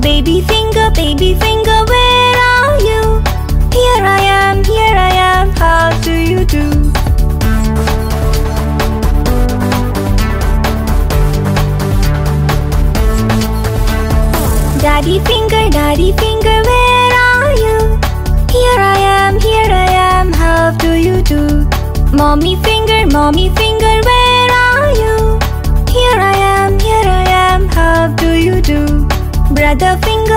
Baby finger, baby finger, where are you? Here I am, here I am, how do you do? Daddy finger, daddy finger, where are you? Here I am, here I am, how do you do? Mommy finger, mommy finger, where